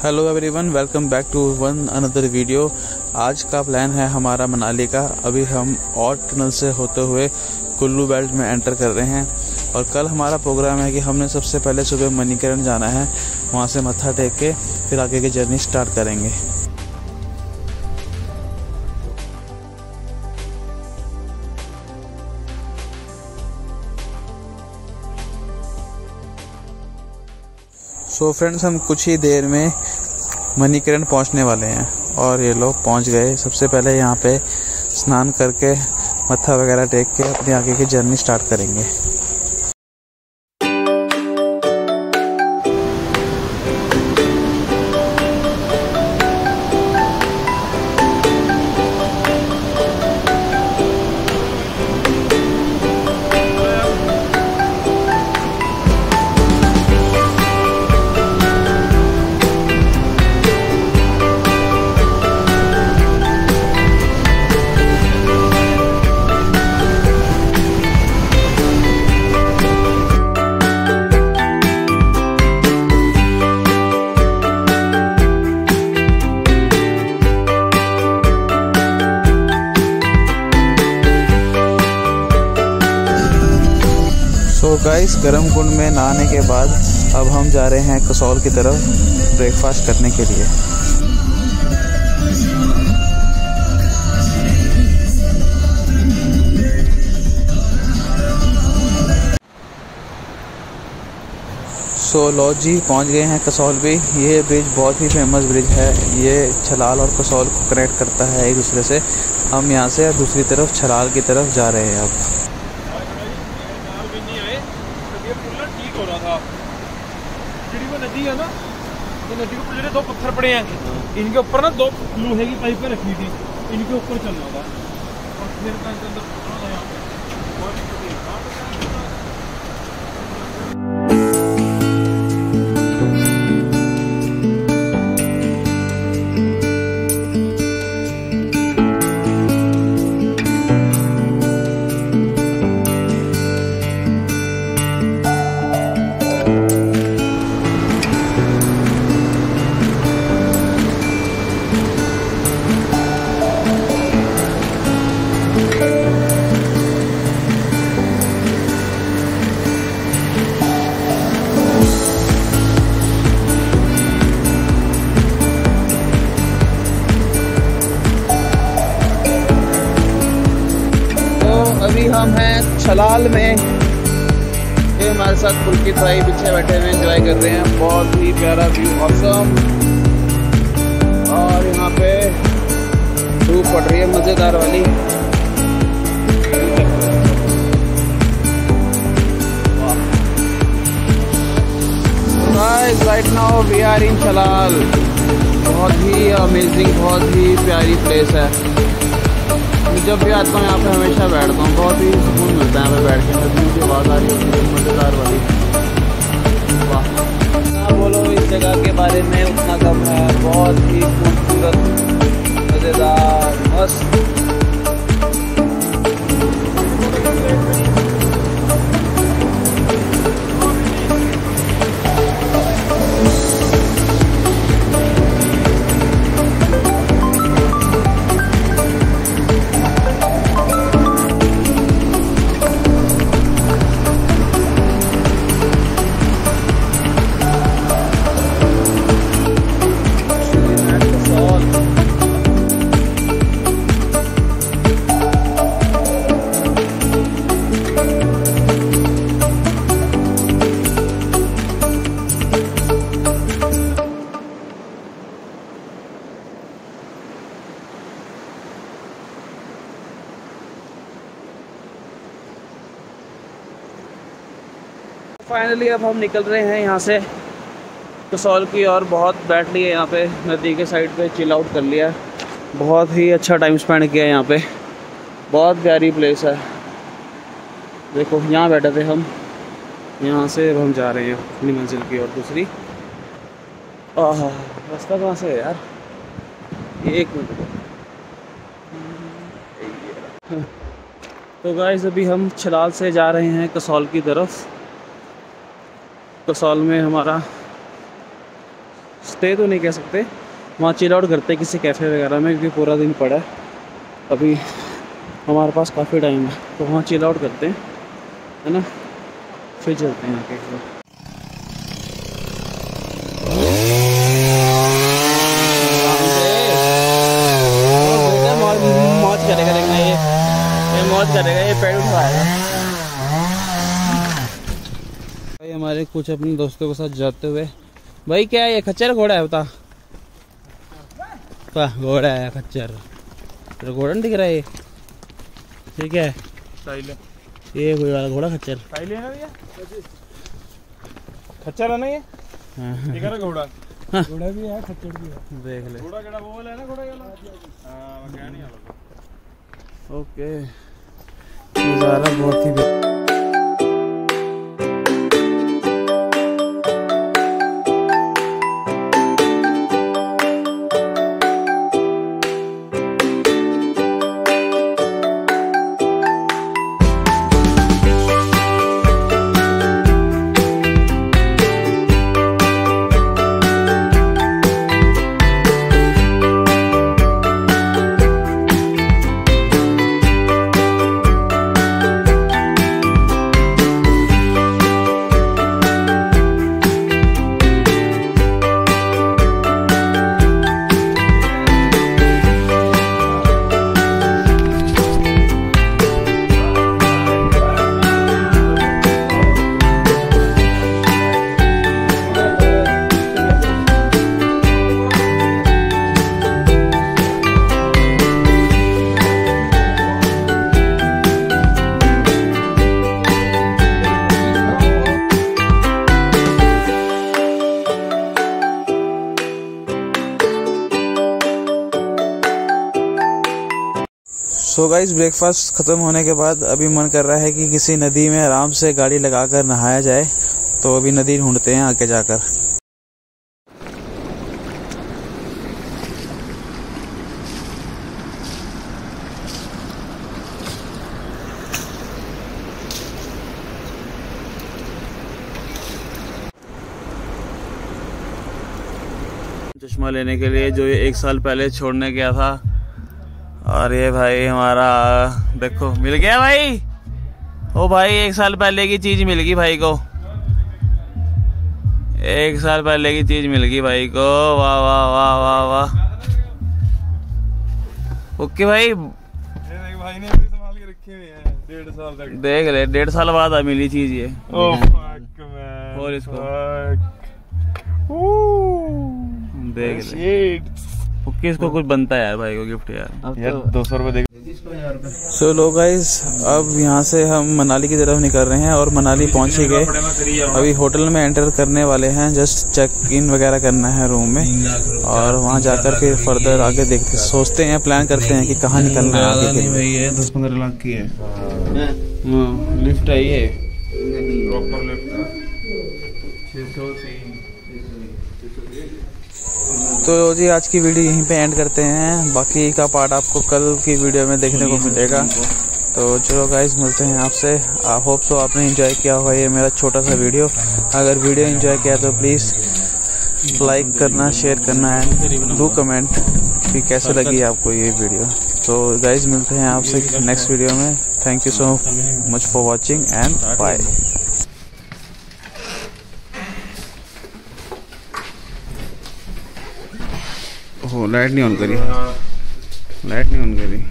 Hello everyone welcome back to one another video आज का plan है हमारा मनाली का। अभी हम और टनल से होते हुए कुल्लू बेल्ट में एंटर कर रहे हैं। और कल हमारा प्रोग्राम है कि हमने सबसे पहले सुबह मणिकरण जाना है। वहाँ से मत्था टेक के, फिर आगे की जर्नी स्टार्ट करेंगे। सो so फ्रेंड्स हम कुछ ही देर में मणिकरण पहुँचने वाले हैं। और ये लोग पहुँच गए। सबसे पहले यहाँ पे स्नान करके, मत्था वगैरह टेक के अपनी आगे की जर्नी स्टार्ट करेंगे। गाइस गर्म कुंड में नहाने के बाद अब हम जा रहे हैं कसौल की तरफ़ ब्रेकफास्ट करने के लिए। सो लो जी पहुँच गए हैं कसौल भी ये ब्रिज बहुत ही फ़ेमस ब्रिज है। ये छलाल और कसौल को कनेक्ट करता है एक दूसरे से। हम यहाँ से दूसरी तरफ़ छलाल की तरफ़ जा रहे हैं अब। इन जो दो पत्थर पड़े हैं। इनके ऊपर ना दो है की पाइपें रखी थी। इनके ऊपर चलना था और फिर अभी हम हैं छलाल में। ये हमारे साथ पुलकित भाई पीछे बैठे हुए एंजॉय कर रहे हैं। बहुत ही प्यारा व्यू मौसम और यहाँ पे धूप पड़ रही है, मज़ेदार वाली। Right now we are in Chhalal बहुत ही अमेजिंग बहुत ही प्यारी प्लेस है। मैं जब भी आता हूँ यहाँ पे हमेशा बैठता हूँ। बहुत ही सुकून मिलता है यहाँ पे बैठ के। नदियों की आवाज़ आ रही है, मज़ेदार फाइनली अब हम निकल रहे हैं यहाँ से कसौल की और बहुत बैठ लिए यहाँ पे। नदी के साइड पे चिल आउट कर लिया। बहुत ही अच्छा टाइम स्पेंड किया यहाँ पे। बहुत प्यारी प्लेस है। देखो, यहाँ बैठे थे हम। यहाँ से अब हम जा रहे हैं अपनी मंजिल की और दूसरी। आह, रास्ता कहाँ से है यार? एक मिनट तो गाइस अभी हम छलाल से जा रहे हैं कसौल की तरफ़। कसौल में हमारा स्टे तो नहीं कह सकते। वहाँ चिल आउट करते किसी कैफ़े वगैरह में, क्योंकि पूरा दिन पड़ा है। अभी हमारे पास काफ़ी टाइम है तो वहाँ चिल आउट करते हैं, है ना? फिर चलते हैं आगे की ओर। बेटा मौज मौज करेगा देखना ये ये मौज करेगा ये पेड़ उठवाएगा भाई हमारे कुछ अपने दोस्तों के साथ जाते हुए। भाई क्या है ये खच्चर घोड़ा है बता। वाह घोड़ा है खच्चर। तेरा घोड़ा नहीं दिख रहा है ये। ठीक है। ये कोई वाला घोड़ा खच्चर। स्टाइल है ना भैया? खच्चर है ना ये? हाँ हाँ, घोड़ा। हाँ। घोड़ा भी है खच्चर भी है। देख ले। घोड़ा केड़ा वो वाला है ना घोड़ा वाला हाँ ओके। नज़ारा बहुत ही सो गाइस ब्रेकफास्ट ख़त्म होने के बाद अभी मन कर रहा है कि किसी नदी में आराम से गाड़ी लगाकर नहाया जाए। तो अभी नदी ढूंढते हैं आगे जाकर। चश्मा लेने के लिए जो ये एक साल पहले छोड़ने गया था और ये भाई हमारा देखो मिल गया भाई। ओ भाई एक साल पहले की चीज़ मिल गई भाई को। एक साल पहले की चीज़ मिल गई भाई को। वाह वाह वाह वाह वाह। ओके भाई। देख भाई ने संभाल के रखे हुए हैं डेढ़ साल तक। देख ले डेढ़ साल बाद मिली चीज़ ये। ओह फक मैन और इसको। देख ले। शिट ओके इसको कुछ बनता है यार भाई को गिफ्ट यार? यार 200 रुपए देख सो लो गाइस अब यहाँ से हम मनाली की तरफ़ निकल रहे हैं और मनाली पहुँच ही गए। अभी होटल में एंटर करने वाले हैं जस्ट चेक इन वगैरह करना है रूम में। और वहाँ जाकर फिर फर्दर आगे देखते सोचते हैं प्लान करते हैं कि कहाँ निकलना है आगे के लिए। 10 15 लाख की है। लिफ्ट आई है तो जी, आज की वीडियो यहीं पे एंड करते हैं। बाकी का पार्ट आपको कल की वीडियो में देखने को मिलेगा। तो चलो गाइज़ मिलते हैं आपसे। आई होप सो आपने एंजॉय किया होगा ये मेरा छोटा सा वीडियो अगर वीडियो एंजॉय किया तो प्लीज़ लाइक करना शेयर करना एंड डू कमेंट कि कैसे लगी आपको ये वीडियो तो गाइज़ मिलते हैं आपसे नेक्स्ट वीडियो में। Thank you so much for watching and bye oh light नहीं ऑन करी। लाइट नहीं ऑन करी।